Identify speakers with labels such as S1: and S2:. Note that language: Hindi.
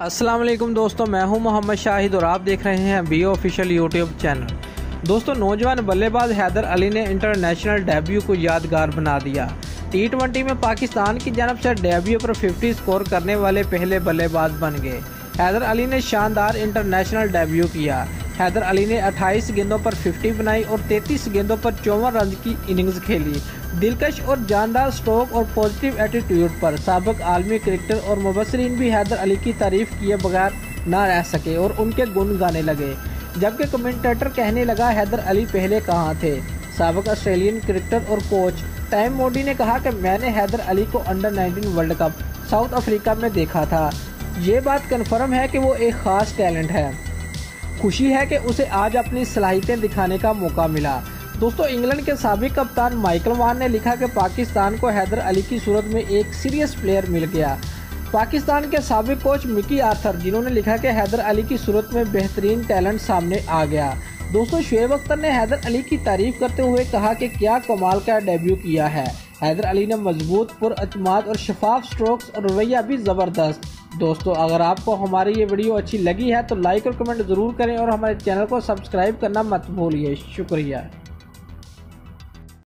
S1: वालेकुम दोस्तों, मैं हूँ मोहम्मद शाहिद और आप देख रहे हैं बी ऑफिशियल यूट्यूब चैनल दोस्तों, नौजवान बल्लेबाज हैदर अली ने इंटरनेशनल डेब्यू को यादगार बना दिया। टी ट्वेंटी में पाकिस्तान की जनब से डेब्यू पर 50 स्कोर करने वाले पहले बल्लेबाज बन गए। हैदर अली ने शानदार इंटरनेशनल डेब्यू किया। हैदर अली ने 28 गेंदों पर 50 बनाई और 33 गेंदों पर चौवन रन की इनिंग्स खेली। दिलकश और जानदार स्ट्रोक और पॉजिटिव एटीट्यूड पर सबक आलमी क्रिकेटर और मुबसरीन भी हैदर अली की तारीफ़ किए बगैर ना रह सके और उनके गुण गाने लगे। जबकि कमेंटेटर कहने लगा, हैदर अली पहले कहाँ थे? सबक ऑस्ट्रेलियन क्रिकेटर और कोच टाइम मोडी ने कहा कि, मैंने हैदर अली को under 19 World Cup South Africa में देखा था। ये बात कन्फर्म है कि वो एक ख़ास टैलेंट है। खुशी है कि उसे आज अपनी सलाहियतें दिखाने का मौका मिला। दोस्तों, इंग्लैंड के सबक कप्तान माइकल वान ने लिखा कि पाकिस्तान को हैदर अली की सूरत में एक सीरियस प्लेयर मिल गया। पाकिस्तान के सबक कोच मिकी आर्थर, जिन्होंने लिखा कि हैदर अली की सूरत में बेहतरीन टैलेंट सामने आ गया। दोस्तों, शुएब अख्तर ने हैदर अली की तारीफ़ करते हुए कहा कि क्या कमाल का डेब्यू किया है। हैदर अली ने मज़बूत, पुरअतमाद और शफाफ स्ट्रोक्स और रवैया भी ज़बरदस्त। दोस्तों, अगर आपको हमारी ये वीडियो अच्छी लगी है तो लाइक और कमेंट ज़रूर करें और हमारे चैनल को सब्सक्राइब करना मत भूलिए। शुक्रिया।